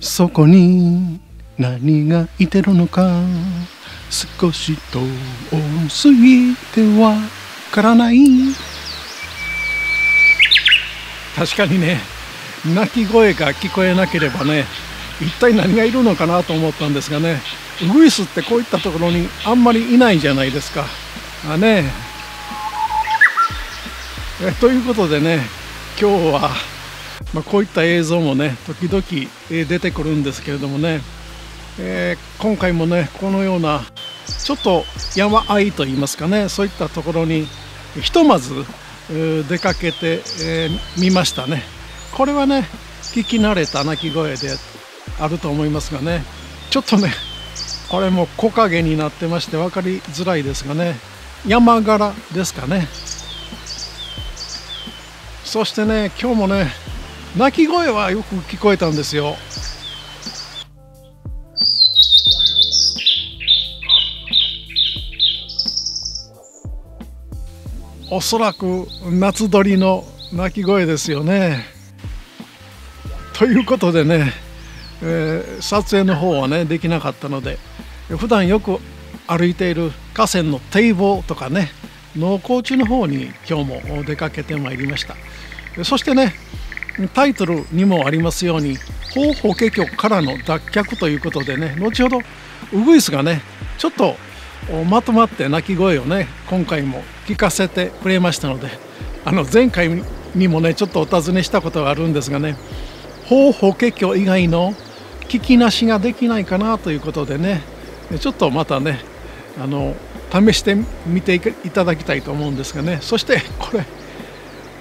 そこに何がいてるのか少し遠すぎてわからない確かにね鳴き声が聞こえなければね一体何がいるのかなと思ったんですがねウグイスってこういったところにあんまりいないじゃないですか。あねえということでね今日は、まあ、こういった映像もね時々出てくるんですけれどもね、えー、今回もねこのようなちょっと山あいといいますかねそういったところにひとまず出かけてみ、ましたね。これはね聞き慣れた鳴き声であると思いますがねちょっとねこれも木陰になってまして分かりづらいですがね山柄ですかね。そしてね今日もね鳴き声はよく聞こえたんですよおそらく夏鳥の鳴き声ですよね。ということでね、えー、撮影の方はねできなかったので普段よく歩いている河川の堤防とかね農耕地の方に今日も出かけてまいりましたそしてねタイトルにもありますように法法華経からの脱却ということでね後ほどウグイスがねちょっとまとまって鳴き声をね今回も聞かせてくれましたのであの前回にもねちょっとお尋ねしたことがあるんですがね法法華経以外の聞きなしができないかなということでねちょっとまたねあの試してみていただきたいと思うんですがねそしてこれ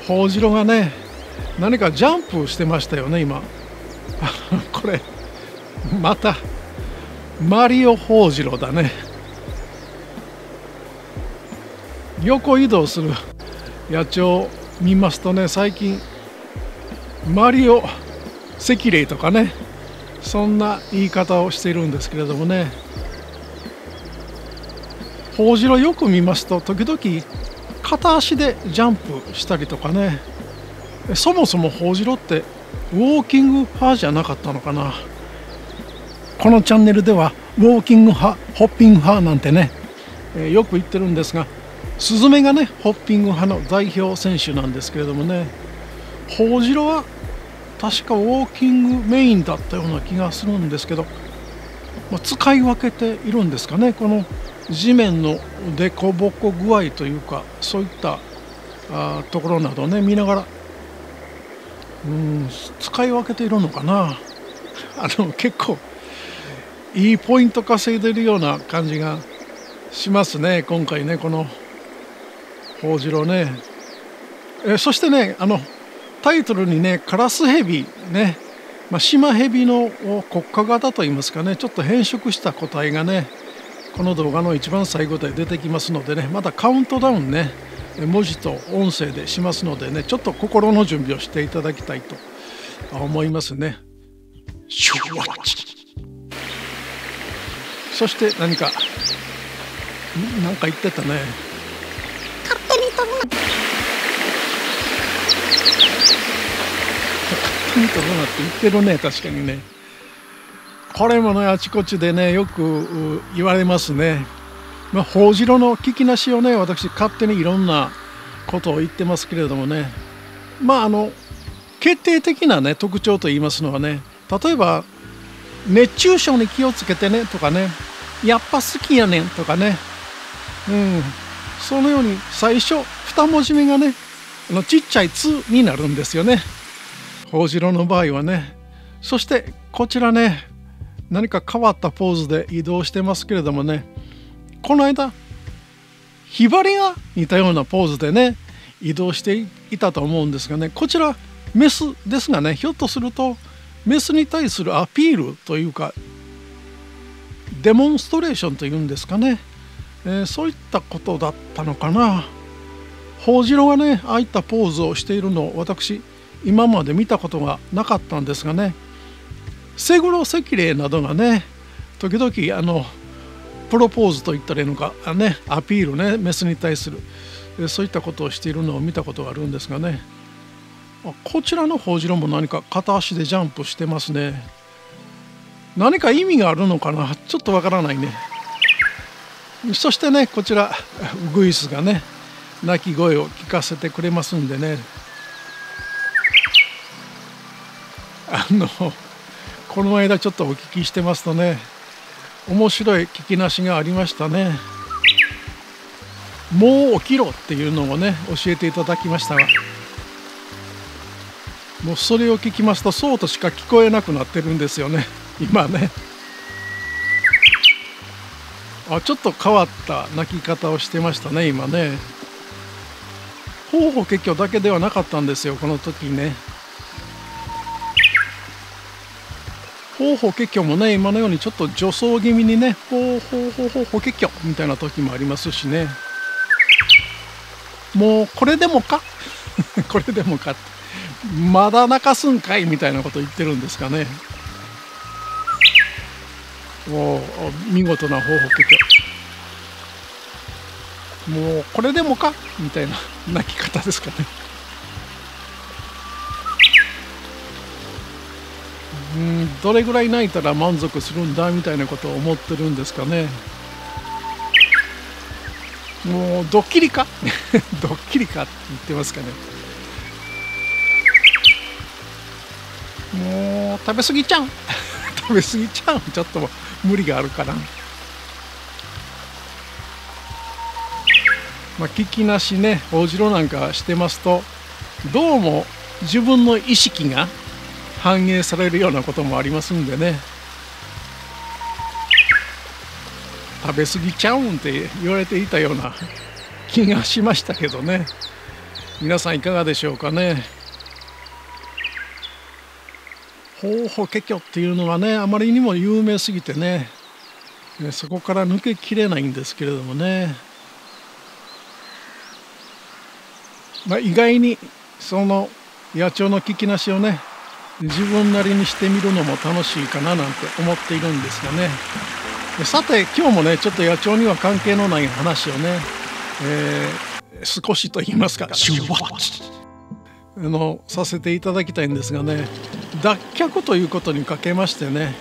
ホウジロがね何かジャンプしてましたよね今。これまたマリオホウジロだね。横移動する野鳥を見ますとね最近マリオ赤霊とかねそんな言い方をしているんですけれどもね。ホウジロよく見ますと時々片足でジャンプしたりとかね。そもそもホウジロってウォーキング派じゃなかったのかな？このチャンネルではウォーキング派ホッピング派なんてねよく言ってるんですがスズメがねホッピング派の代表選手なんですけれどもねホウジロは確かウォーキングメインだったような気がするんですけど、まあ、使い分けているんですかね？この地面の凸凹具合というかそういったあところなどね見ながらうん使い分けているのかな。あの結構いいポイント稼いでるような感じがしますね今回ねこのホウジロね。えそしてねあのタイトルにねカラスヘビね、まあ、シマヘビの国家型といいますかね。ちょっと変色した個体がねこの動画の一番最後で出てきますのでねまたカウントダウンね。文字と音声でしますのでねちょっと心の準備をしていただきたいと思いますね。そして何か何か言ってたね。勝手に飛ぶ勝手に飛ぶなって言ってるね確かにね。これもねあちこちでねよく言われますね。まあ、報じろの聞きなしをね私勝手にいろんなことを言ってますけれどもね。まああの決定的なね特徴と言いますのはね例えば熱中症に気をつけてねとかねやっぱ好きやねんとかね。うん。そのように最初2文字目がねあのちっちゃい「つ」になるんですよね。報じろの場合はね。そしてこちらね何か変わったポーズで移動してますけれどもね。この間ひばりが似たようなポーズでね移動していたと思うんですがねこちらメスですがねひょっとするとメスに対するアピールというかデモンストレーションというんですかね、えー、そういったことだったのかな。ホウジロがねああいったポーズをしているのを私今まで見たことがなかったんですがねセグロセキレイなどがね時々あのプロポーズと言ったらいいのかねアピールねメスに対するそういったことをしているのを見たことがあるんですがね。こちらのホウジロも何か片足でジャンプしてますね。何か意味があるのかなちょっとわからないね。そしてねこちらウ グイスがね鳴き声を聞かせてくれますんでね。あのこの間ちょっとお聞きしてますとね面白い聞きなしがありましたね。もう起きろっていうのをね教えていただきましたが。もうそれを聞きますとそうとしか聞こえなくなってるんですよね。今ね。あちょっと変わった鳴き方をしてましたね今ね。方法結局だけではなかったんですよこの時ね。方法結局もね今のようにちょっと助走気味にねほうほうほうほうほ結局みたいな時もありますしねもうこれでもかこれでもかまだ泣かすんかいみたいなこと言ってるんですかねお見事な方法結局もうこれでもかみたいな泣き方ですかねうんどれぐらい泣いたら満足するんだみたいなことを思ってるんですかね。もうドッキリか？ドッキリかって言ってますかね。もう食べ過ぎちゃう。食べ過ぎちゃう。ちょっと無理があるかな。まあ聞きなしね大城なんかしてますとどうも自分の意識が反映されるようなこともありますんでね。食べ過ぎちゃうんって言われていたような気がしましたけどね。皆さんいかがでしょうかね。方法華僑っていうのはねあまりにも有名すぎてねそこから抜けきれないんですけれどもね、まあ、意外にその野鳥の聞きなしをね自分なりにしてみるのも楽しいかななんて思っているんですがね。さて今日もねちょっと野鳥には関係のない話をね、えー、少しと言いますかシュワッあのさせていただきたいんですがね脱却ということにかけましてね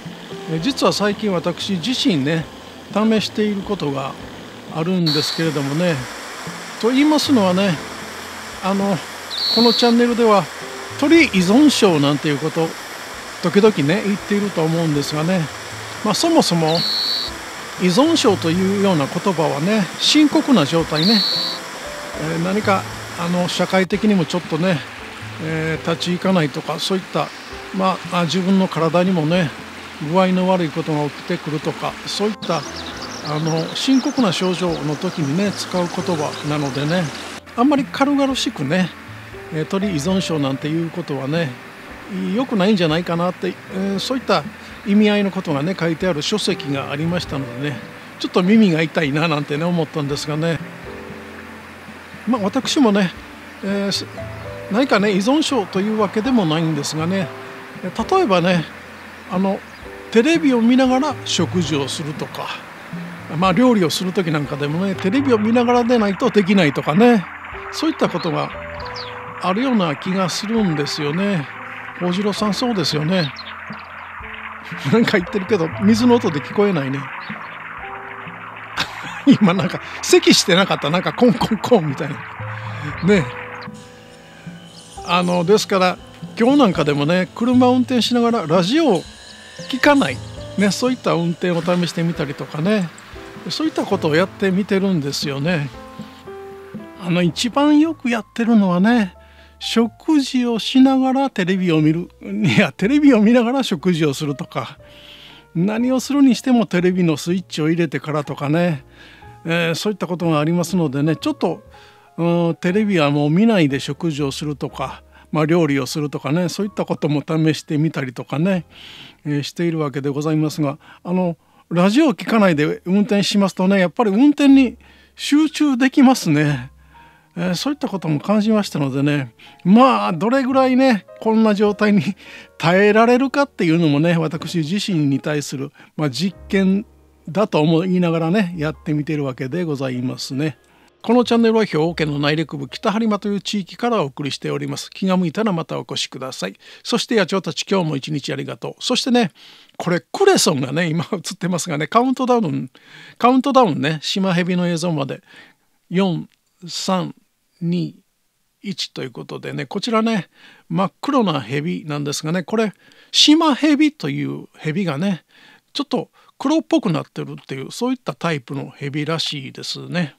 実は最近私自身ね試していることがあるんですけれどもね。と言いますのはねあのこのチャンネルでは鳥依存症なんていうこと時々ね言っていると思うんですがね、まあ、そもそも依存症というような言葉はね深刻な状態ね、えー、何かあの社会的にもちょっとね、えー、立ち行かないとかそういった、まあ、自分の体にもね具合の悪いことが起きてくるとかそういったあの深刻な症状の時にね使う言葉なのでねあんまり軽々しくね鳥依存症なんていうことはね良くないんじゃないかなって、え、そういった意味合いのことがね書いてある書籍がありましたのでねちょっと耳が痛いななんてね思ったんですがね。まあ私もね、えー、何かね依存症というわけでもないんですがね例えばねあのテレビを見ながら食事をするとかまあ料理をする時なんかでもねテレビを見ながらでないとできないとかねそういったことがあるような気がするんですよね。大次郎さんそうですよね。なんか言ってるけど水の音で聞こえないね。今なんか咳してなかったなんかコンコンコンみたいな。ねあのですから今日なんかでもね車を運転しながらラジオを聞かない、ね、そういった運転を試してみたりとかねそういったことをやってみてるんですよね。あの一番よくやってるのはね食事をしながらテレビを見る。いやテレビを見ながら食事をするとか。何をするにしてもテレビのスイッチを入れてからとかね、えー、そういったことがありますのでね。ちょっと、うん、テレビはもう見ないで食事をするとか、まあ、料理をするとかね。そういったことも試してみたりとかね、えー、しているわけでございますが。あのラジオを聞かないで運転しますとねやっぱり運転に集中できますね。えー、そういったことも感じましたのでねまあどれぐらいねこんな状態に 耐えられるかっていうのもね私自身に対する、まあ、実験だと思いながらねやってみてるわけでございますね。このチャンネルは兵庫県の内陸部北播磨という地域からお送りしております。気が向いたらまたお越しください。そして野鳥たち今日も一日ありがとう。そしてねこれクレソンがね今映ってますがねカウントダウンカウントダウンね島ヘビの映像まで。432 1ということでねこちらね真っ黒なヘビなんですがねこれシマヘビというヘビがねちょっと黒っぽくなってるっていうそういったタイプのヘビらしいですね。